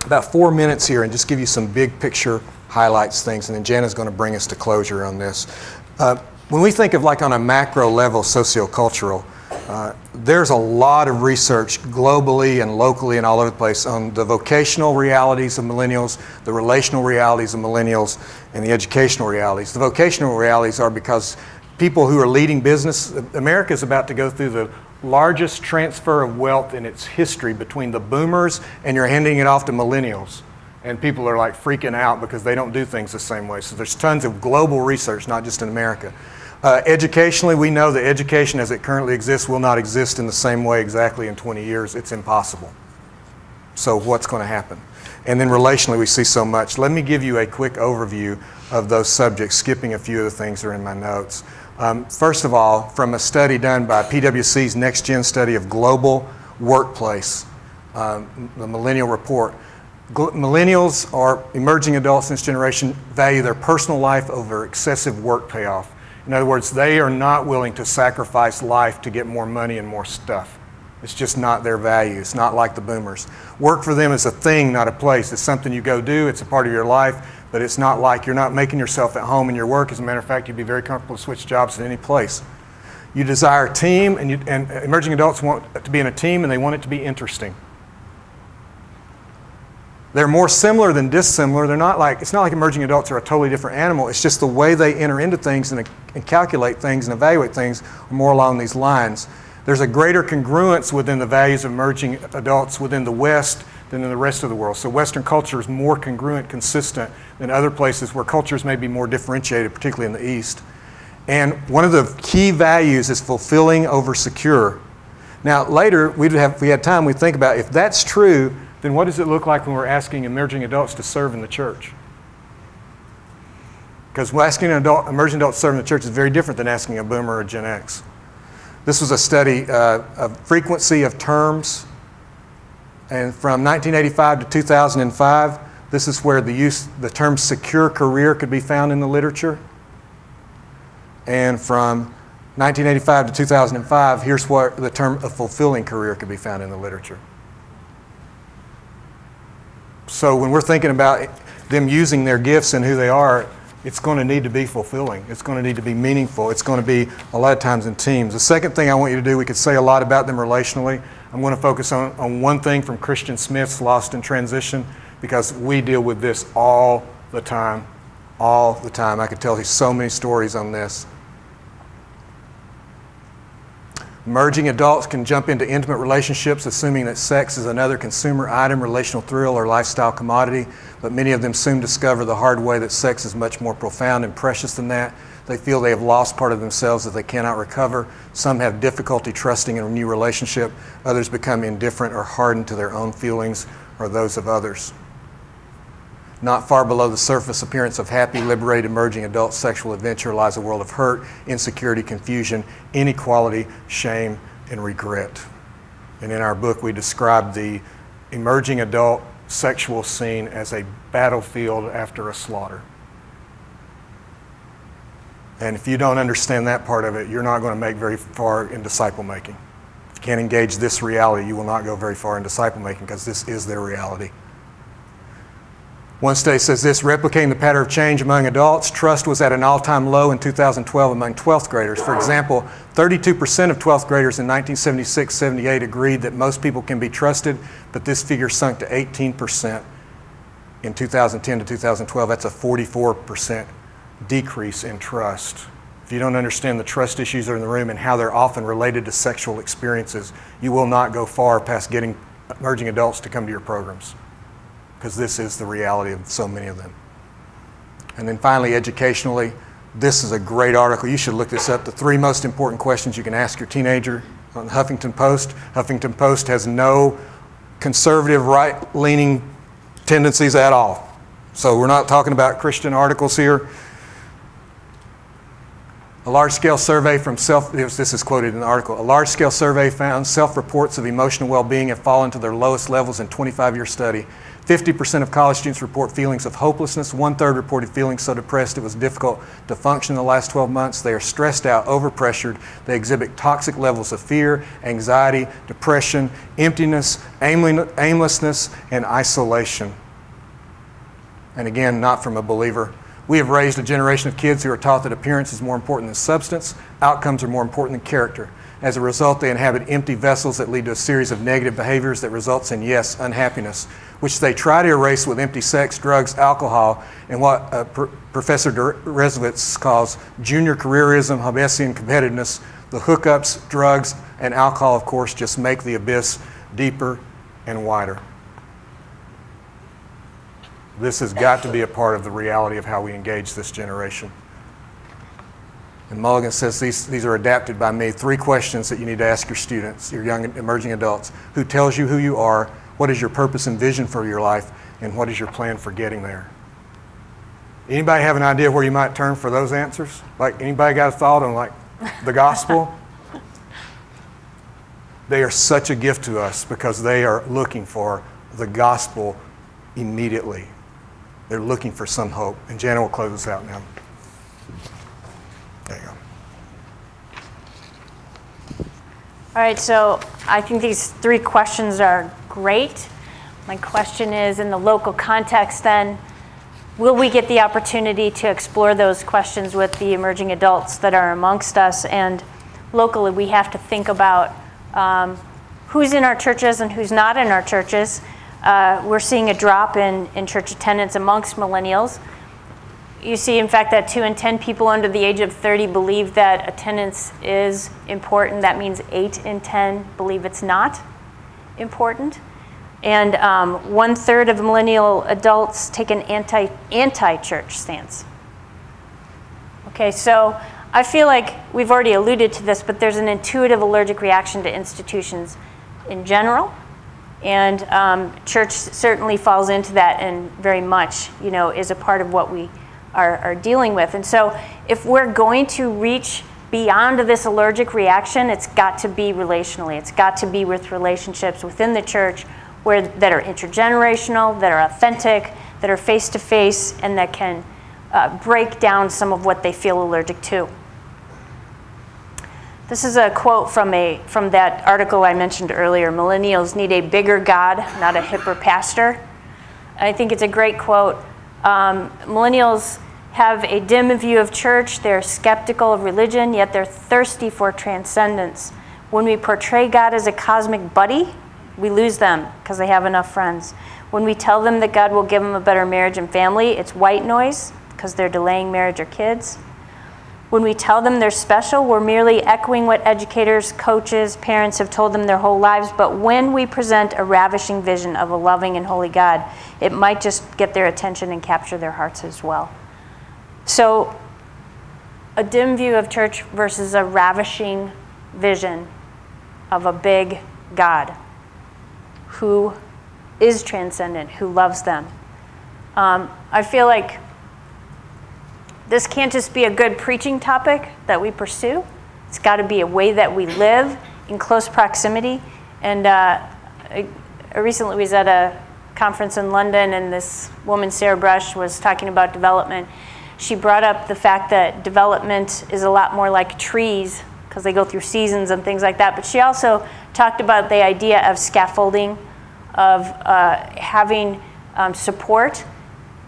about four minutes here and just give you some big picture highlights things, and then Jana's going to bring us to closure on this. Uh, when we think of like on a macro level, sociocultural, uh, there's a lot of research globally and locally and all over the place on the vocational realities of millennials, the relational realities of millennials, and the educational realities. The vocational realities are because people who are leading business, America is about to go through the largest transfer of wealth in its history between the boomers and you're handing it off to millennials and people are like freaking out because they don't do things the same way. So there's tons of global research, not just in America. Uh, educationally, we know that education as it currently exists will not exist in the same way exactly in 20 years. It's impossible. So what's going to happen? And then relationally, we see so much. Let me give you a quick overview of those subjects, skipping a few of the things that are in my notes. Um, first of all, from a study done by PwC's Next Gen study of global workplace, um, the Millennial Report, millennials or emerging adults in this generation value their personal life over excessive work payoff. In other words, they are not willing to sacrifice life to get more money and more stuff. It's just not their value. It's not like the boomers. Work for them is a thing, not a place. It's something you go do, it's a part of your life, but it's not like you're not making yourself at home in your work. As a matter of fact, you'd be very comfortable to switch jobs at any place. You desire a team, and, you, and emerging adults want to be in a team and they want it to be interesting. They're more similar than dissimilar. They're not like, it's not like emerging adults are a totally different animal. It's just the way they enter into things and, and calculate things and evaluate things are more along these lines. There's a greater congruence within the values of emerging adults within the West than in the rest of the world. So Western culture is more congruent, consistent than other places where cultures may be more differentiated, particularly in the East. And one of the key values is fulfilling over secure. Now, later, we'd have, if we had time, we'd think about if that's true, then what does it look like when we're asking emerging adults to serve in the church? Because asking an adult, emerging adult to serve in the church is very different than asking a boomer or Gen X. This was a study uh, of frequency of terms, and from 1985 to 2005, this is where the use the term secure career could be found in the literature. And from 1985 to 2005, here's what the term a fulfilling career could be found in the literature. So when we're thinking about them using their gifts and who they are, it's going to need to be fulfilling. It's going to need to be meaningful. It's going to be a lot of times in teams. The second thing I want you to do, we could say a lot about them relationally. I'm going to focus on, on one thing from Christian Smith's Lost in Transition because we deal with this all the time. All the time. I could tell you so many stories on this. Emerging adults can jump into intimate relationships assuming that sex is another consumer item, relational thrill, or lifestyle commodity, but many of them soon discover the hard way that sex is much more profound and precious than that. They feel they have lost part of themselves that they cannot recover. Some have difficulty trusting in a new relationship. Others become indifferent or hardened to their own feelings or those of others. Not far below the surface appearance of happy, liberated, emerging adult sexual adventure lies a world of hurt, insecurity, confusion, inequality, shame, and regret. And in our book, we describe the emerging adult sexual scene as a battlefield after a slaughter. And if you don't understand that part of it, you're not going to make very far in disciple making. If you can't engage this reality, you will not go very far in disciple making because this is their reality. One study says this replicating the pattern of change among adults, trust was at an all time low in 2012 among 12th graders. For example, 32% of 12th graders in 1976 78 agreed that most people can be trusted, but this figure sunk to 18% in 2010 to 2012. That's a 44% decrease in trust. If you don't understand the trust issues that are in the room and how they're often related to sexual experiences, you will not go far past getting emerging adults to come to your programs because this is the reality of so many of them. And then finally, educationally, this is a great article. You should look this up. The three most important questions you can ask your teenager on the Huffington Post. Huffington Post has no conservative, right leaning tendencies at all. So we're not talking about Christian articles here. A large scale survey from self, this is quoted in the article, a large scale survey found self reports of emotional well being have fallen to their lowest levels in 25 year study. 50% of college students report feelings of hopelessness. One third reported feeling so depressed it was difficult to function in the last 12 months. They are stressed out, overpressured. They exhibit toxic levels of fear, anxiety, depression, emptiness, aimlessness, and isolation. And again, not from a believer. We have raised a generation of kids who are taught that appearance is more important than substance, outcomes are more important than character. As a result, they inhabit empty vessels that lead to a series of negative behaviors that results in, yes, unhappiness, which they try to erase with empty sex, drugs, alcohol, and what uh, Pr- Professor Deresiewicz calls junior careerism, Hobbesian competitiveness. The hookups, drugs, and alcohol, of course, just make the abyss deeper and wider. This has got to be a part of the reality of how we engage this generation. And Mulligan says these, these are adapted by me. Three questions that you need to ask your students, your young emerging adults. Who tells you who you are? What is your purpose and vision for your life? And what is your plan for getting there? Anybody have an idea where you might turn for those answers? Like anybody got a thought on like the gospel? they are such a gift to us because they are looking for the gospel immediately. They're looking for some hope. And Jana will close us out now. There you go. All right, so I think these three questions are great. My question is in the local context, then, will we get the opportunity to explore those questions with the emerging adults that are amongst us? And locally, we have to think about um, who's in our churches and who's not in our churches. Uh, we're seeing a drop in, in church attendance amongst millennials. You see, in fact, that two in 10 people under the age of 30 believe that attendance is important. That means eight in 10 believe it's not important. And um, one third of millennial adults take an anti anti church stance. Okay, so I feel like we've already alluded to this, but there's an intuitive allergic reaction to institutions in general. And um, church certainly falls into that and very much, you know, is a part of what we are, are dealing with. And so if we're going to reach beyond this allergic reaction, it's got to be relationally. It's got to be with relationships within the church where, that are intergenerational, that are authentic, that are face to face, and that can uh, break down some of what they feel allergic to. This is a quote from, a, from that article I mentioned earlier Millennials need a bigger God, not a hipper pastor. I think it's a great quote. Um, millennials have a dim view of church, they're skeptical of religion, yet they're thirsty for transcendence. When we portray God as a cosmic buddy, we lose them because they have enough friends. When we tell them that God will give them a better marriage and family, it's white noise because they're delaying marriage or kids. When we tell them they're special, we're merely echoing what educators, coaches, parents have told them their whole lives. But when we present a ravishing vision of a loving and holy God, it might just get their attention and capture their hearts as well. So, a dim view of church versus a ravishing vision of a big God who is transcendent, who loves them. Um, I feel like this can't just be a good preaching topic that we pursue. It's got to be a way that we live in close proximity. And uh, I, I recently we was at a conference in London, and this woman, Sarah Brush, was talking about development. She brought up the fact that development is a lot more like trees because they go through seasons and things like that. But she also talked about the idea of scaffolding, of uh, having um, support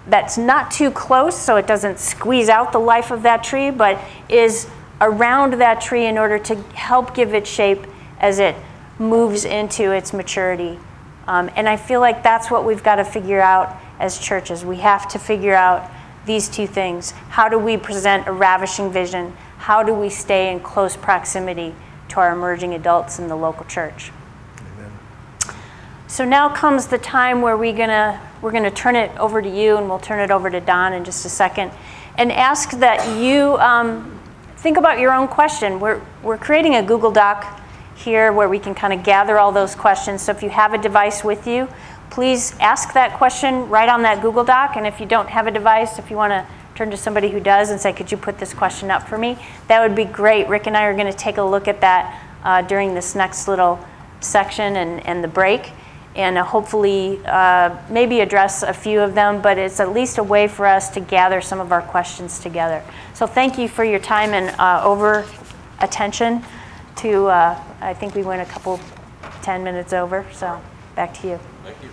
that's not too close so it doesn't squeeze out the life of that tree, but is around that tree in order to help give it shape as it moves into its maturity. Um, and I feel like that's what we've got to figure out as churches. We have to figure out these two things. How do we present a ravishing vision? How do we stay in close proximity to our emerging adults in the local church? So now comes the time where we're gonna we're gonna turn it over to you, and we'll turn it over to Don in just a second, and ask that you um, think about your own question. We're we're creating a Google Doc here where we can kind of gather all those questions. So if you have a device with you, please ask that question right on that Google Doc. And if you don't have a device, if you want to turn to somebody who does and say, "Could you put this question up for me?" That would be great. Rick and I are going to take a look at that uh, during this next little section and, and the break and hopefully uh, maybe address a few of them, but it's at least a way for us to gather some of our questions together. So thank you for your time and uh, over attention to, uh, I think we went a couple, 10 minutes over, so back to you. Thank you.